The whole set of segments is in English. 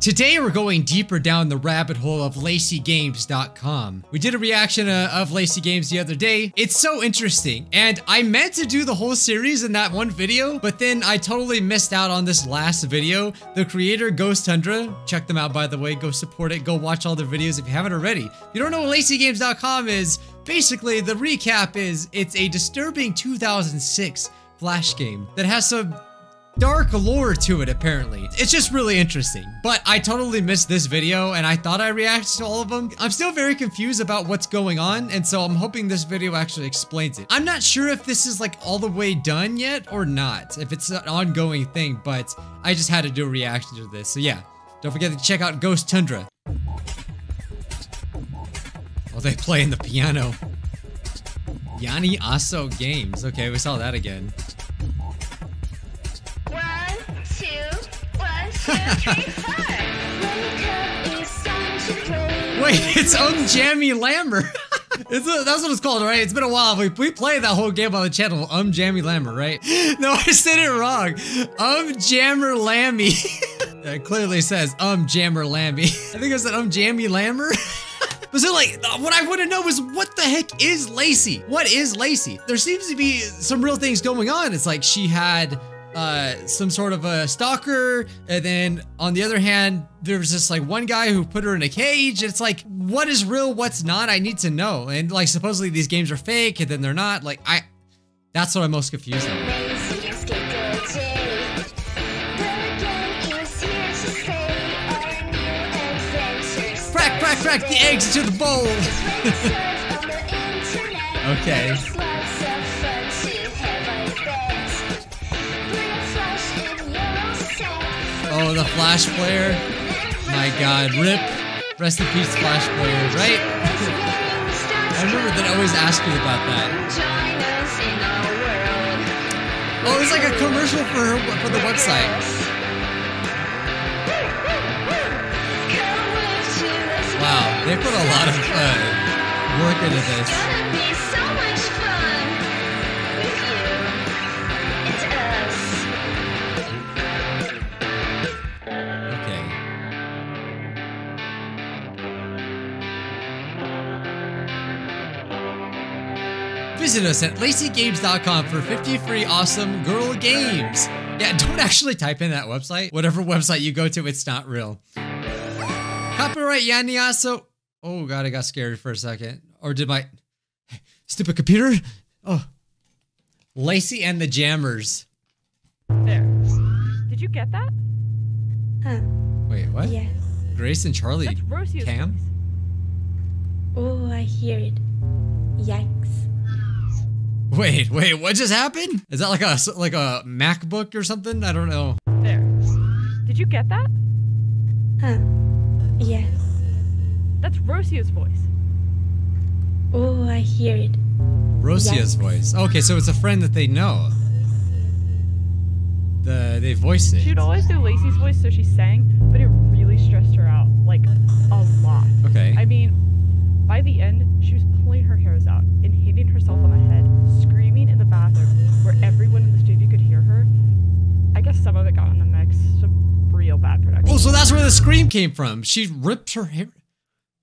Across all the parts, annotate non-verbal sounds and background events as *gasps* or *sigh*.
Today we're going deeper down the rabbit hole of LaceyGames.com. We did a reaction uh, of Lacey Games the other day. It's so interesting, and I meant to do the whole series in that one video, but then I totally missed out on this last video. The creator Ghost Tundra, check them out by the way, go support it, go watch all their videos if you haven't already. If you don't know what LaceyGames.com is, basically the recap is it's a disturbing 2006 Flash game that has some dark lore to it apparently. It's just really interesting. But I totally missed this video and I thought I reacted to all of them. I'm still very confused about what's going on and so I'm hoping this video actually explains it. I'm not sure if this is like all the way done yet or not, if it's an ongoing thing, but I just had to do a reaction to this. So yeah, don't forget to check out Ghost Tundra. Oh, they playing the piano. Yanni Aso Games. Okay, we saw that again. *laughs* Wait, it's Um Jammy Lammer. *laughs* It's a, that's what it's called, right? It's been a while. We, we played that whole game on the channel, Um Jammy Lammer, right? *laughs* No, I said it wrong. Um Jammer Lammy. it clearly says Um Jammer Lammy. I think I said Um Jammy Lammer. But so like, what I want to know is what the heck is Lacey? What is Lacey? There seems to be some real things going on. It's like she had uh, some sort of a stalker, and then on the other hand, there's this like one guy who put her in a cage. It's like, what is real, what's not? I need to know. And like, supposedly these games are fake, and then they're not. Like, I, that's what I'm most confused on. Crack, crack, crack the eggs into the bowl. *laughs* okay. Oh, the Flash player. My God, rip. Rest in peace, Flash player, right? I remember that I always asked you about that. Oh, it's like a commercial for her, for the website. Wow, they put a lot of uh, work into this. Visit us at LaceyGames.com for 50 free awesome girl games. Yeah, *laughs* don't actually type in that website. Whatever website you go to, it's not real. Copyright Yanni Aso. Oh god, I got scared for a second. Or did my *laughs* stupid computer? Oh. Lacey and the Jammers. There. Did you get that? Huh. Wait, what? Yes. Grace and Charlie That's Rosie's Cam? voice. Oh, I hear it. Yikes. Wait, wait, what just happened? Is that like a like a MacBook or something? I don't know. There. Did you get that? Huh. Yes. That's Rosie's voice. Oh, I hear it. Rosia's Yes. voice. Okay, so it's a friend that they know. The they voiced it. She'd always do Lacey's voice, so she sang, but it really stressed her out, like a lot. Okay. I mean, by the end, she was pulling her hairs out and hitting herself on the head, guess some of it got in the mix. Some real bad production. Oh, so that's where the scream came from. She ripped her hair.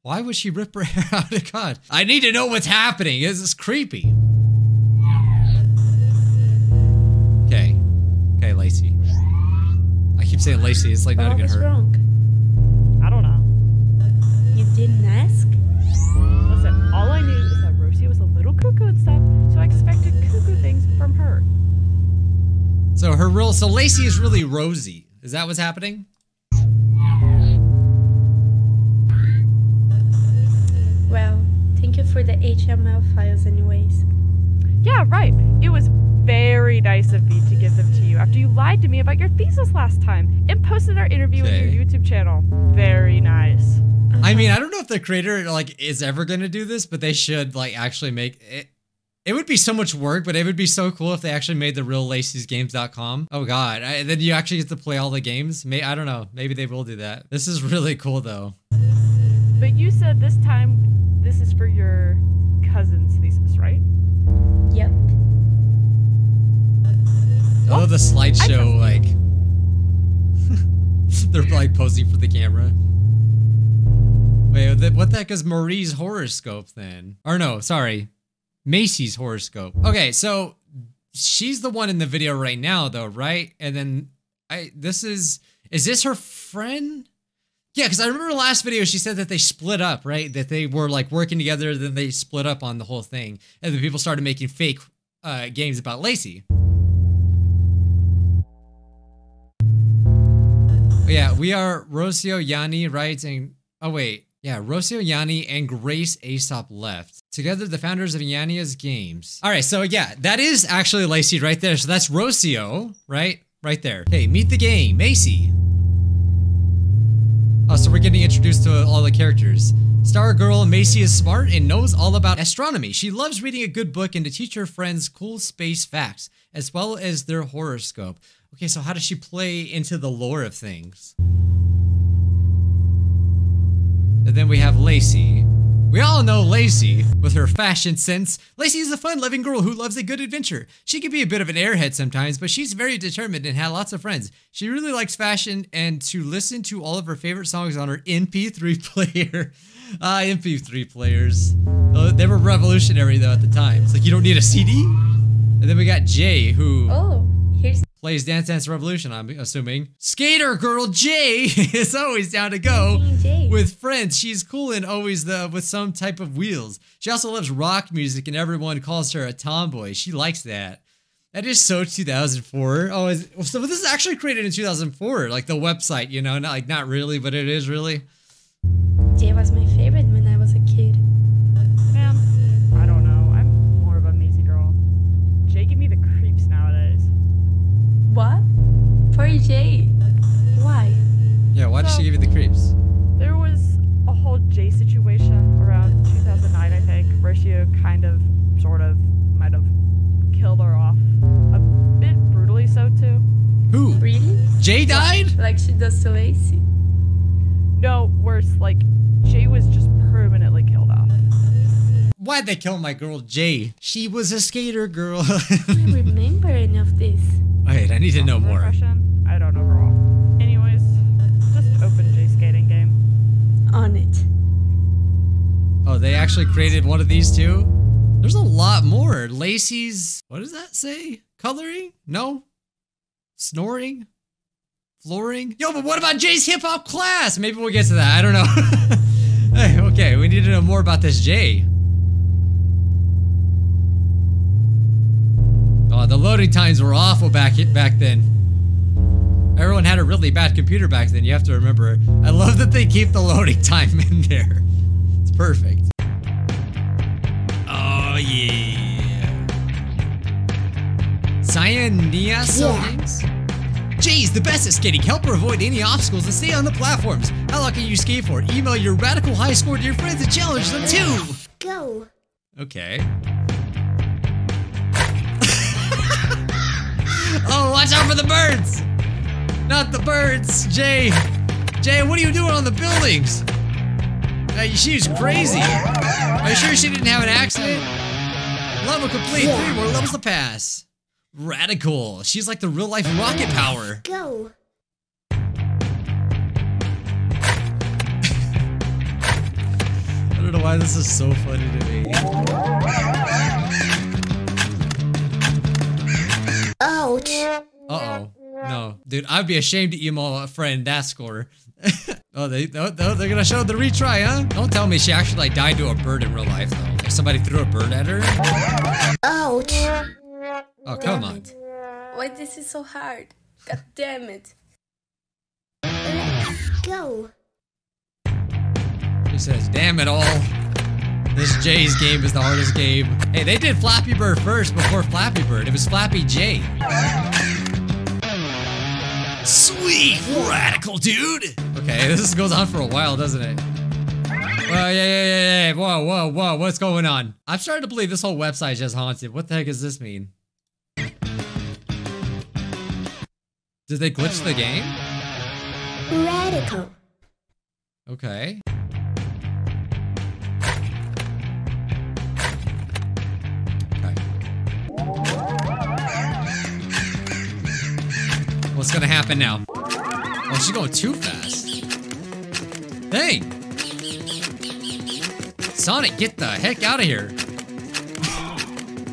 Why would she rip her *laughs* hair out of God? I need to know what's happening. This is creepy. Okay. Okay, Lacey. I keep saying Lacey. It's like not what even her. wrong? So her real. So Lacey is really Rosie. Is that what's happening? Well, thank you for the HTML files anyways. Yeah, right. It was very nice of me to give them to you after you lied to me about your thesis last time and posted our interview Okay. on your YouTube channel. Very nice. I mean, I don't know if the creator like is ever gonna do this, but they should like actually make it. It would be so much work, but it would be so cool if they actually made the real Lacey'sGames.com. Oh god, I, then you actually get to play all the games. May I don't know. Maybe they will do that. This is really cool though. But you said this time this is for your cousin's thesis, right? Yep. Oh, the slideshow like *laughs* They're like posing for the camera. Wait, what the heck is Marie's horoscope then? Or no, sorry, Macy's horoscope. Okay, so she's the one in the video right now, though, right? And then I, this is, is this her friend? Yeah, because I remember last video she said that they split up, right? That they were like working together, then they split up on the whole thing, and then people started making fake uh, games about Lacey. Yeah, we are Rocio, Yanni, right? And oh wait, yeah, Rocio, Yanni, and Grace Aesop left. Together, the founders of Yannia's Games. All right, so yeah, that is actually Lacey right there. So that's Rocio, right? Right there. Hey, meet the game, Macy. Oh, so we're getting introduced to all the characters. Star Girl Macy is smart and knows all about astronomy. She loves reading a good book and to teach her friends cool space facts, as well as their horoscope. Okay, so how does she play into the lore of things? And then we have Lacey. We all know Lacey with her fashion sense. Lacey is a fun-loving girl who loves a good adventure. She can be a bit of an airhead sometimes, but she's very determined and had lots of friends. She really likes fashion and to listen to all of her favorite songs on her MP3 *laughs* player. Ah, MP3 players. Oh, they were revolutionary though at the time. It's like you don't need a CD. And then we got Jay, who Oh, here's plays Dance Dance Revolution, I'm assuming. Skater girl Jay *laughs* is always down to go with friends. She's cool and always the with some type of wheels. She also loves rock music and everyone calls her a tomboy. She likes that. That is so 2004. Oh, is, so this is actually created in 2004, like the website, you know, not like not really, but it is really. Jay was my Jay? Why? Yeah, why did she give you the creeps? There was a whole Jay situation around 2009, I think, where she kind of, sort of, might have killed her off. A bit brutally so, too. Who? Really? Jay died? Like she does to Lacey? No, worse, like, Jay was just permanently killed off. Why'd they kill my girl Jay? She was a skater girl. *laughs* I don't remember any of this. Wait, I need to know more. Repression? I don't know, girl. Anyways, just open Jay skating game. On it. Oh, they actually created one of these too? There's a lot more. Lacey's, what does that say? Coloring? No? Snoring? Flooring? Yo, but what about Jay's hip hop class? Maybe we'll get to that. I don't know. *laughs* hey, okay, we need to know more about this Jay. Oh, the loading times were awful back back then. Everyone had a really bad computer back then, you have to remember. I love that they keep the loading *laughs* time in there. It's perfect. Oh yeah. Cyanea Games? Jeez, the best at skating. Help her avoid any obstacles and stay on the platforms. How long can you skate for? Email your radical high score to your friends and challenge them too. Go. Okay. *laughs* oh, watch out for the birds! Not the birds, Jay. Jay, what are you doing on the buildings? Hey, she's crazy. Are you sure she didn't have an accident? Level complete. Three more levels to pass. Radical. She's like the real life rocket power. Go. *laughs* I don't know why this is so funny to me. Ouch. Uh oh. No. Dude, I'd be ashamed to email a friend that score. *laughs* oh, they, oh, they're gonna show the retry, huh? Don't tell me she actually like died to a bird in real life, though. Like somebody threw a bird at her? Ouch. Oh, come Damn on. it. Why this is so hard? God *laughs* damn it. Let's go. She says, damn it all. This Jay's game is the hardest game. Hey, they did Flappy Bird first before Flappy Bird. It was Flappy J. Sweet radical dude. Okay, *laughs* this goes on for a while, doesn't it? Well, yeah, yeah, yeah, yeah. Whoa, whoa, whoa. What's going on? I'm starting to believe this whole website is just haunted. What the heck does this mean? Did they glitch the game? Radical. Okay. Okay. What's gonna happen now? Oh, she's going too fast. Dang. Sonic, get the heck out of here.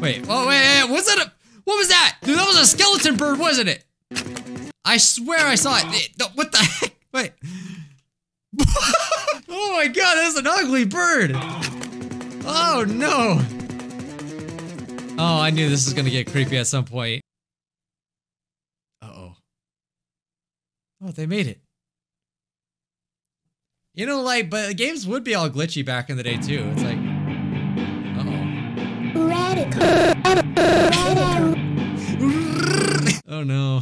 Wait, oh, wait, wait, was that a, what was that? Dude, that was a skeleton bird, wasn't it? I swear I saw it. It- no, what the heck? Wait. *laughs* oh my god, that's an ugly bird. Oh no. Oh, I knew this was gonna get creepy at some point. Uh-oh. Oh, they made it. You know, like, but games would be all glitchy back in the day too. It's like, uh-oh. oh no.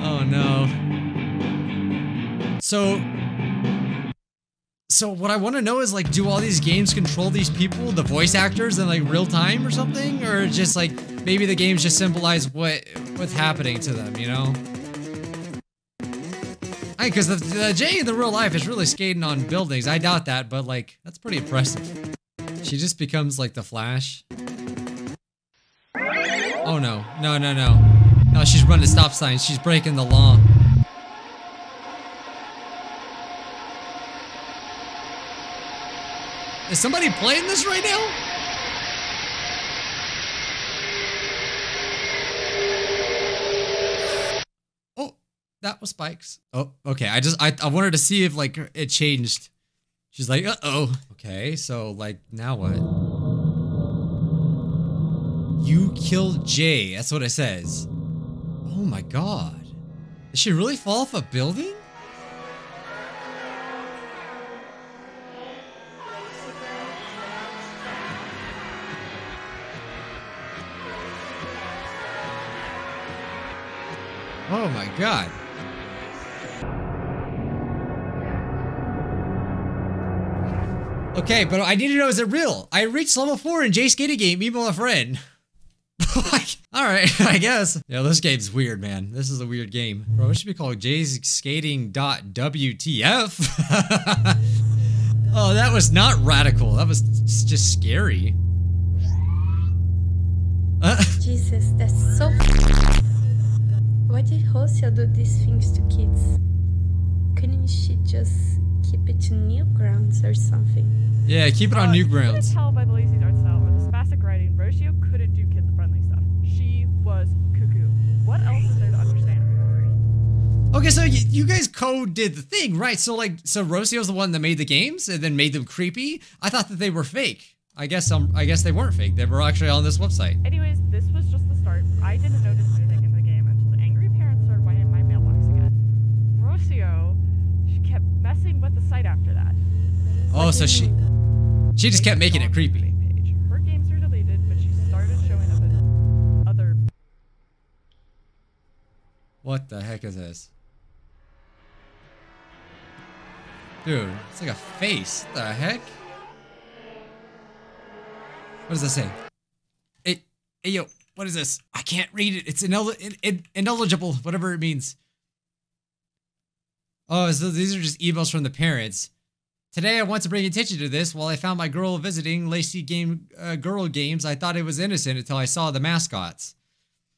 Oh no. So, so what I want to know is like, do all these games control these people, the voice actors, in like real time or something, or just like maybe the games just symbolize what what's happening to them, you know? I because the, the Jay in the real life is really skating on buildings. I doubt that, but like that's pretty impressive. She just becomes like the Flash. Oh no, no, no, no. No, she's running stop signs. She's breaking the law. Is somebody playing this right now? Oh, that was Spikes. Oh, okay. I just I, I wanted to see if like it changed. She's like, uh oh. Okay, so like now what? You killed Jay. That's what it says. Oh my god. Did she really fall off a building? Oh my god. Okay, but I need to know is it real? I reached level 4 in Jay Skating Game, even with a friend. *laughs* like, alright, *laughs* I guess. Yeah, this game's weird, man. This is a weird game. Bro, it should be called Jay's Skating WTF. *laughs* oh, that was not radical. That was just scary. Uh, Jesus, that's so. Why did Hosia do these things to kids? Couldn't she just keep it to Newgrounds or something? yeah, keep it on Uh, You Newgrounds. could tell by the lazy art style or the spastic writing, Roshio couldn't do kid-friendly stuff. She was cuckoo. What else is there to understand? Okay, so y- you guys co-did the thing, right? So like, so Rosio's the one that made the games and then made them creepy. I thought that they were fake. I guess um, I guess they weren't fake. They were actually on this website. Anyways, this was just the start. I didn't notice after that. Oh, so she she just kept making it creepy. Her games were deleted, but she started showing up in other. What the heck is this? Dude, it's like a face. What the heck? What does that say? Hey, hey, yo, what is this? I can't read it. It's inel- in- in- ineligible, whatever it means. Oh, so these are just emails from the parents. Today, I want to bring attention to this. While I found my girl visiting Lacey Game uh, Girl Games, I thought it was innocent until I saw the mascots.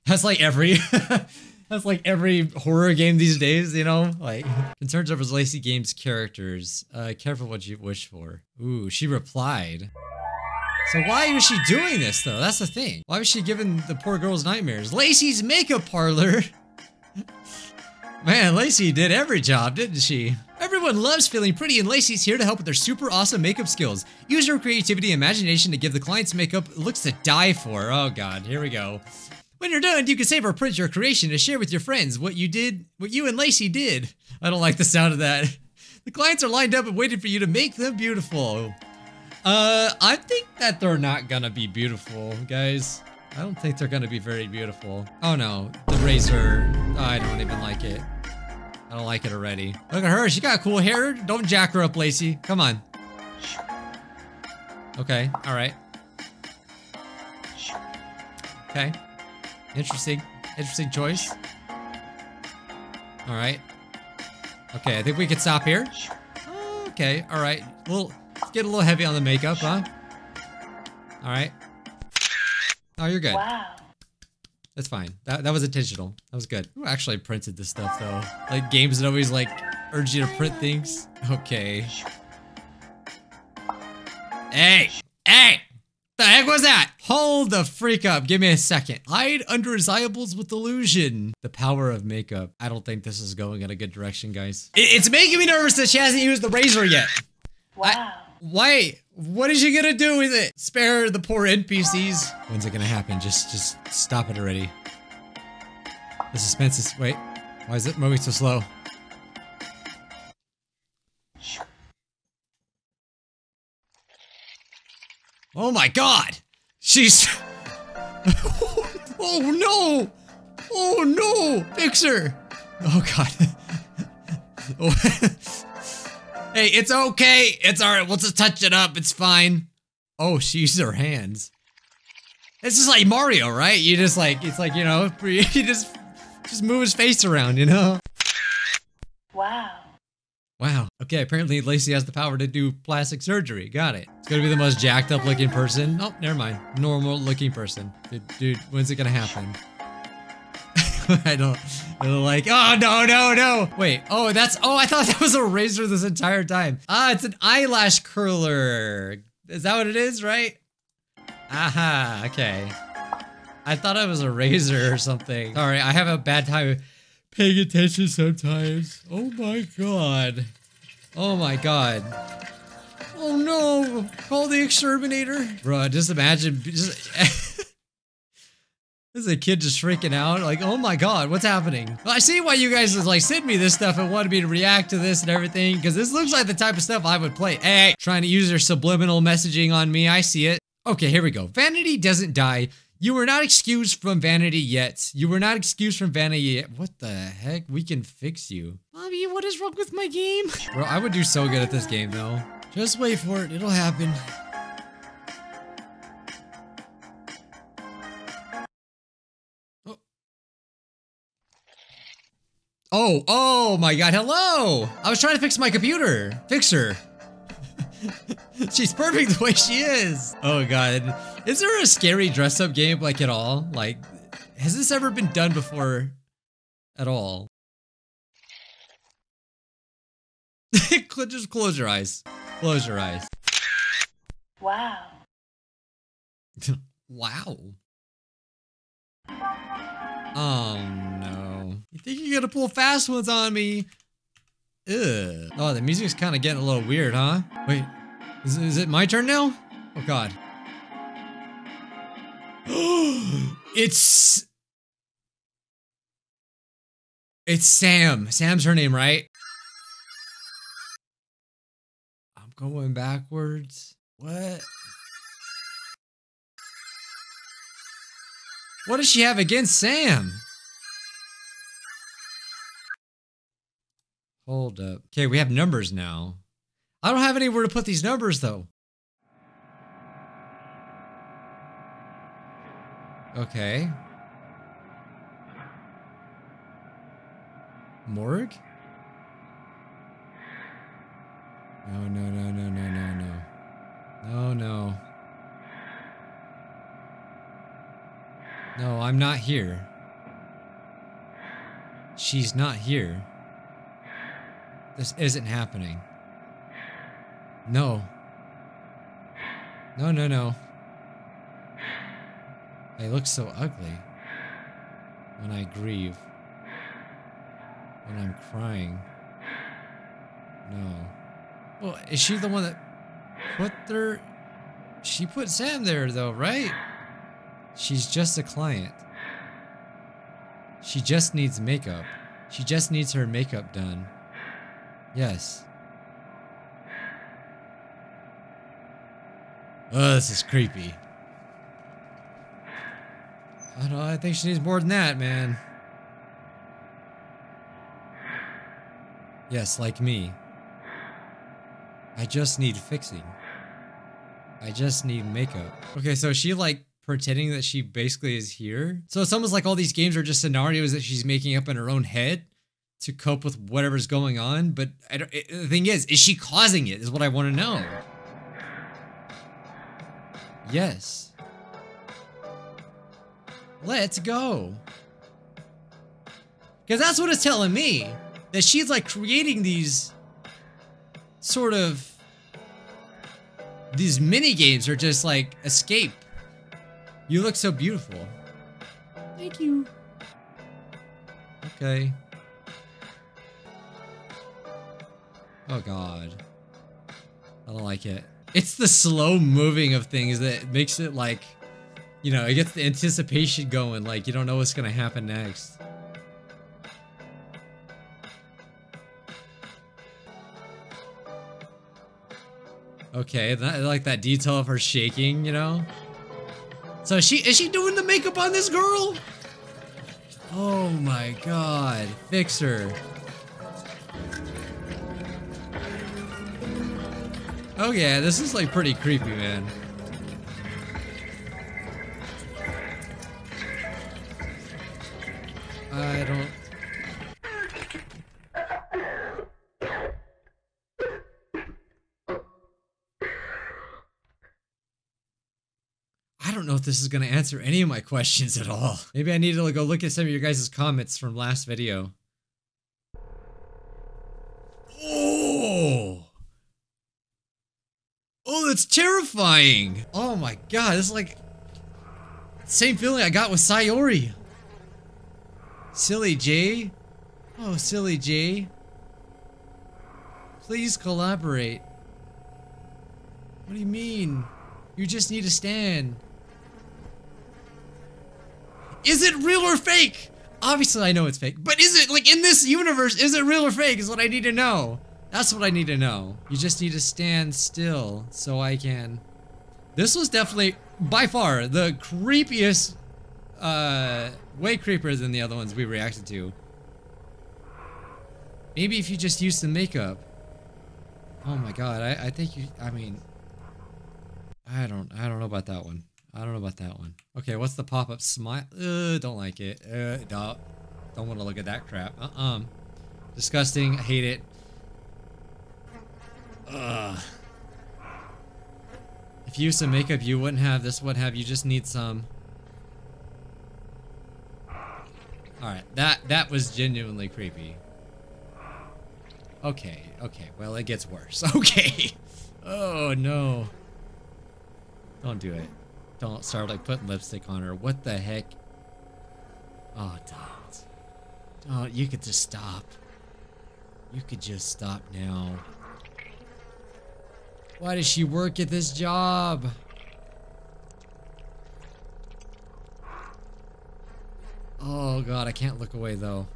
That's like every *laughs* that's like every horror game these days, you know? Like concerns over Lacey Games characters. Uh careful what you wish for. Ooh, she replied. So why was she doing this though? That's the thing. Why was she giving the poor girls nightmares? Lacey's makeup parlor. *laughs* Man, Lacey did every job, didn't she? Everyone loves feeling pretty, and Lacey's here to help with their super awesome makeup skills. Use your creativity and imagination to give the client's makeup looks to die for. Oh god, here we go. When you're done, you can save or print your creation to share with your friends what you did, what you and Lacey did. I don't like the sound of that. The clients are lined up and waiting for you to make them beautiful. Uh, I think that they're not gonna be beautiful, guys. I don't think they're gonna be very beautiful. Oh no, the razor. I don't even like it. I don't like it already. Look at her, she got cool hair. Don't jack her up, Lacey. Come on. Okay, alright. Okay. Interesting. Interesting choice. Alright. Okay, I think we could stop here. Okay, alright. A little let's get a little heavy on the makeup, huh? Alright. Oh, you're good. Wow. That's fine. That, that was intentional. That was good. Who actually printed this stuff though? Like games that always like urge you to print things. Okay. Hey! Hey! The heck was that? Hold the freak up. Give me a second. Hide under his eyeballs with illusion. The power of makeup. I don't think this is going in a good direction, guys. It- it's making me nervous that she hasn't used the razor yet. Wow. Why? What is she gonna do with it? Spare the poor NPCs. When's it gonna happen? Just, just stop it already. The suspense is. Wait. Why is it moving so slow? Oh my god! She's. *laughs* oh no! Oh no! Fix her! Oh god. *laughs* Oh, *laughs* Hey, it's okay. It's alright. We'll just touch it up. It's fine. Oh, she used her hands. This is like Mario, right? You just like, it's like, you know, *laughs* you just, just move his face around, you know? Wow. Wow. Okay, apparently Lacey has the power to do plastic surgery. Got it. It's gonna be the most jacked up looking person. Oh, never mind. Normal looking person. Dude, dude when's it gonna happen? *laughs* I don't. They're like, oh no, no, no. Wait. Oh, that's. Oh, I thought *laughs* that was a razor this entire time. Ah, it's an eyelash curler. Is that what it is? Right? Aha. Okay. I thought it was a razor or something. Sorry, I have a bad time paying attention sometimes. Oh my god. Oh my god. Oh no! Call the exterminator. Bruh, just imagine. Just, *laughs* this is a kid just freaking out. Like, oh my god, what's happening? Well, I see why you guys like sent me this stuff and wanted me to react to this and everything. Because this looks like the type of stuff I would play. Hey, trying to use their subliminal messaging on me. I see it. Okay, here we go. Vanity doesn't die. You were not excused from vanity yet. You were not excused from vanity yet. What the heck? We can fix you. Bobby, what is wrong with my game? Bro, I would do so good at this game though. Just wait for it. It'll happen. Oh, oh my god, hello! I was trying to fix my computer. Fix her. *laughs* She's perfect *laughs* the way she is. Oh god. Is there a scary dress up game like at all? Like, has this ever been done before at all? *laughs* Just close your eyes. Close your eyes. Wow. wow. No. You think you're gonna pull fast ones on me? Ugh. Oh, the music's kind of getting a little weird, huh? Wait, is, is it my turn now? Oh god. *gasps* it's... It's Sam. Sam's her name, right? I'm going backwards. What? What does she have against Sam? Hold up. Okay, we have numbers now. I don't have anywhere to put these numbers though. Okay. Morgue? No, no, no, no, no, no, no. No, no. No, I'm not here. She's not here. This isn't happening. No. No, no, no. I look so ugly. When I grieve. When I'm crying. No. Well, is she the one that put their... She put Sam there though, right? She's just a client. She just needs makeup. She just needs her makeup done. Yes. Oh, this is creepy. I don't know, I think she needs more than that, man. Yes, like me. I just need fixing. I just need makeup. Okay, so she like pretending that she basically is here. So it's almost like all these games are just scenarios that she's making up in her own head to cope with whatever's going on. But I don't, it, the thing is, is she causing it? Is what I want to know. Yes. Let's go. Because that's what it's telling me. That she's like creating these sort of these mini games are just like escape. You look so beautiful. Thank you. Okay. Oh god. I don't like it. It's the slow moving of things that makes it like, you know, it gets the anticipation going, like you don't know what's gonna happen next. Okay, that, like that detail of her shaking, you know? So is she is she doing the makeup on this girl? Oh my god. Fix her. Oh yeah, this is like pretty creepy, man. I don't I don't know if this is going to answer any of my questions at all. Maybe I need to go look at some of your guys' comments from last video. Oh! Oh, that's terrifying! Oh my god, is like... Same feeling I got with Sayori. Silly J? Oh, silly J. Please collaborate. What do you mean? You just need to stand. Is it real or fake? Obviously I know it's fake, but is it, like, in this universe, is it real or fake is what I need to know. That's what I need to know. You just need to stand still so I can... This was definitely, by far, the creepiest, uh, way creepier than the other ones we reacted to. Maybe if you just use some makeup. Oh my god, I, I think you, I mean... I don't, I don't know about that one. I don't know about that one. Okay, what's the pop-up smile? Uh, don't like it. Uh, don't, don't want to look at that crap. Uh-uh. Disgusting. I hate it. If you use some makeup, you wouldn't have this. Would have you just need some. All right, that that was genuinely creepy. Okay, okay. Well, it gets worse. *laughs* Okay. Oh no. Don't do it. Don't start like putting lipstick on her. What the heck? Oh, don't. Don't. You could just stop. You could just stop now. Why does she work at this job? Oh god, I can't look away though.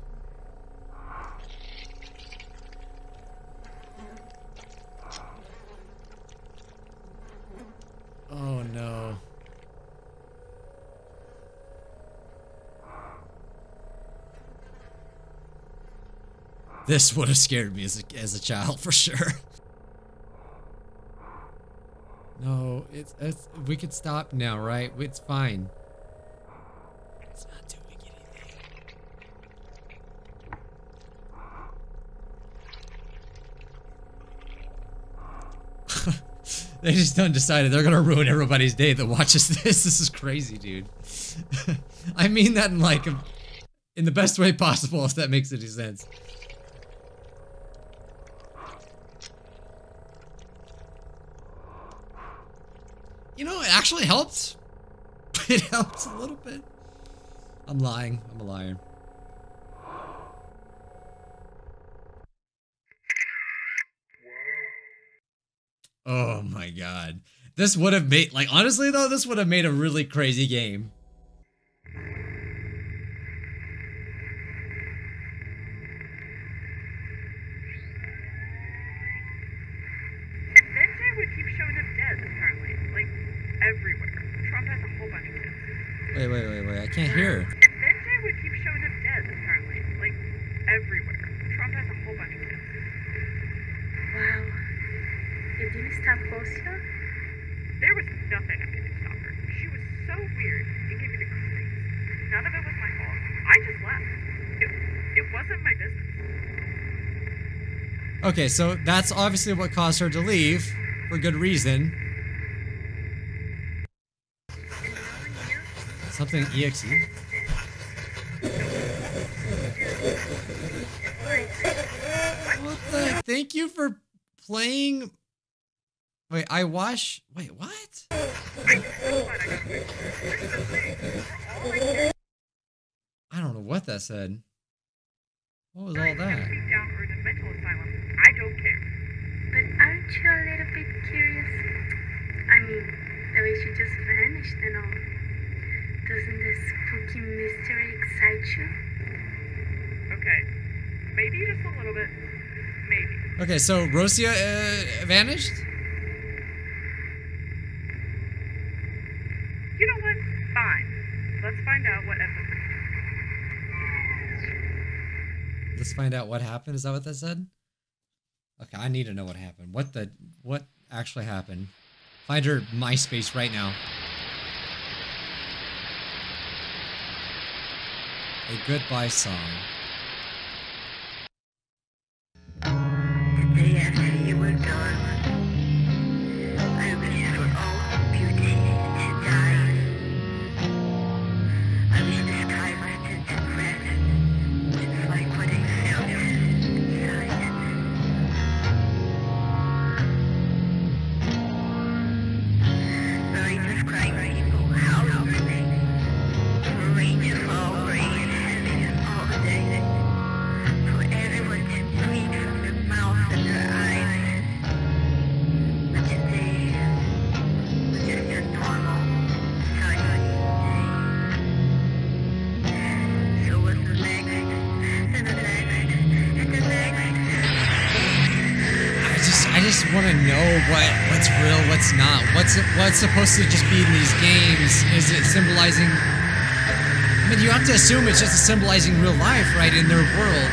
Oh no. This would have scared me as a, as a child for sure. *laughs* No, it's, it's we could stop now, right? It's fine. It's not doing anything. *laughs* they just done decided they're gonna ruin everybody's day that watches this. *laughs* This is crazy, dude. *laughs* I mean that in like a, in the best way possible, if that makes any sense. You know, it actually helps. *laughs* It helps a little bit. I'm lying. I'm a liar. Oh my god. This would have made, like, honestly though, this would have made a really crazy game. Benjay would keep showing up dead, apparently. Like, everywhere. Trump has a whole bunch of kids. Wait, wait, wait, wait. I can't hear. Benjay would keep showing up dead, apparently. Like, everywhere. Trump has a whole bunch of kids. Wow. You didn't stop Lucia? There was nothing I could do to stop her. She was so weird. It gave me the creeps. None of it was my fault. I just left. It, it wasn't my business. Okay, so that's obviously what caused her to leave for good reason. Something exe. What the? Thank you for playing. Wait, I wash. Wait, what? I don't know what that said. What was all that? down or in a mental asylum. I don't care. But aren't you a little bit curious? I mean, the way she just vanished and all. Doesn't this spooky mystery excite you? Okay. Maybe just a little bit. Maybe. Okay, so Rosia uh, vanished. You know what? Fine. Let's find out what Ethel Let's find out what happened. Is that what that said? Okay, I need to know what happened. What the what actually happened? Find her MySpace right now. A goodbye song. Just want to know what what's real, what's not. What's what's supposed to just be in these games? Is it symbolizing? I mean, you have to assume it's just symbolizing real life, right, in their world.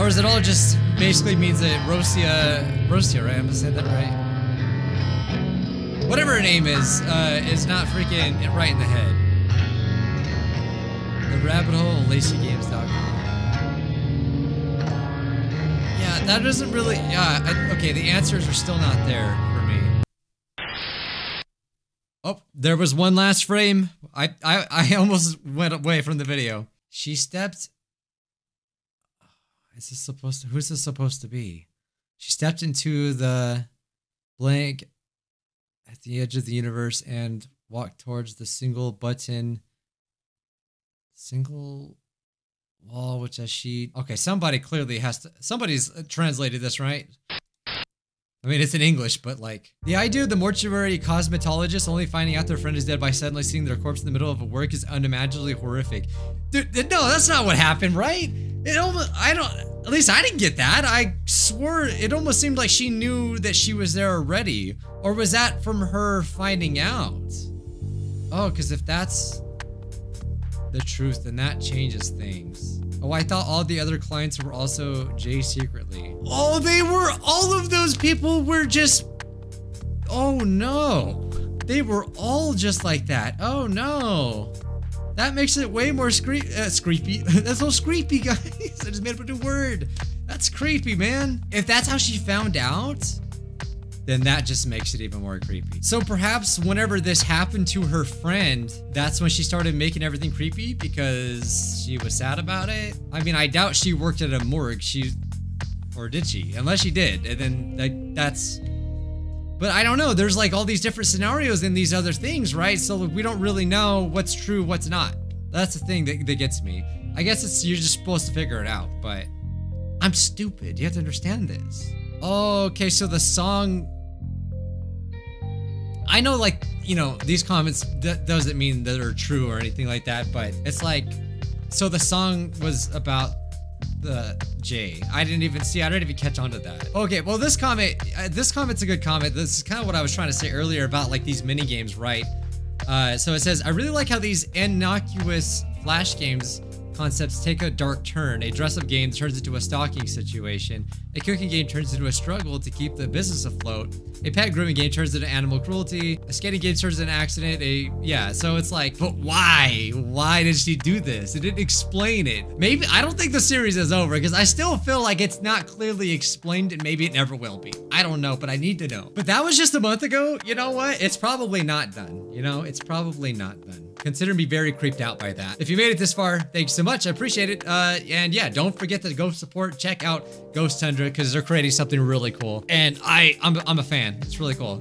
Or is it all just basically means that Rosia, Rosia, right? I'm gonna say that right. Whatever her name is, uh, is not freaking right in the head. The rabbit hole, LaceyGames.com. that doesn't really. Yeah, I, okay. The answers are still not there for me. Oh, there was one last frame. I I I *laughs* almost went away from the video. She stepped. Is this supposed to? Who's this supposed to be? She stepped into the blank at the edge of the universe and walked towards the single button single wall which has sheet. Okay somebody clearly has to somebody's translated this right? I mean it's in english but like the idea of the mortuary cosmetologist only finding out their friend is dead by suddenly seeing their corpse in the middle of a work is unimaginably horrific. Dude no that's not what happened right? It almost i don't at least i didn't get that. I swore it almost seemed like she knew that she was there already. Or was that from her finding out? Oh because if that's the truth, then that changes things. Oh, I thought all the other clients were also Jay secretly. Oh, they were, all of those people were just, oh no. They were all just like that. Oh no. That makes it way more scree- uh, creepy. *laughs* that's so creepy, *laughs* guys. I just made up a new word. That's creepy, man. If that's how she found out, then that just makes it even more creepy. So perhaps whenever this happened to her friend, that's when she started making everything creepy because she was sad about it. I mean, I doubt she worked at a morgue. She, or did she? Unless she did, and then like that's. But I don't know. There's like all these different scenarios in these other things, right? So we don't really know what's true, what's not. That's the thing that, that gets me. I guess it's you're just supposed to figure it out, but I'm stupid. You have to understand this. Oh, okay, so the song I know, like, you know, these comments that doesn't mean that they're true or anything like that, but it's like, so the song was about the J. I didn't even see, I didn't even catch on to that. Okay, well, this comment, uh, this comment's a good comment. This is kind of what I was trying to say earlier about like these mini games, right? Uh, so it says, I really like how these innocuous flash games concepts take a dark turn. A dress-up game turns into a stalking situation. A cooking game turns into a struggle to keep the business afloat. A pet grooming game turns into animal cruelty. A skating game turns into an accident. A yeah, so it's like, but why? Why did she do this? It didn't explain it. Maybe I don't think the series is over because I still feel like it's not clearly explained and maybe it never will be. I don't know, but I need to know. But that was just a month ago. You know what? It's probably not done. You know, it's probably not done. Consider me very creeped out by that. If you made it this far, thanks so much. I appreciate it. Uh, and yeah, don't forget to go support, check out Ghost Tundra because they're creating something really cool. And I, I'm, I'm a fan. It's really cool.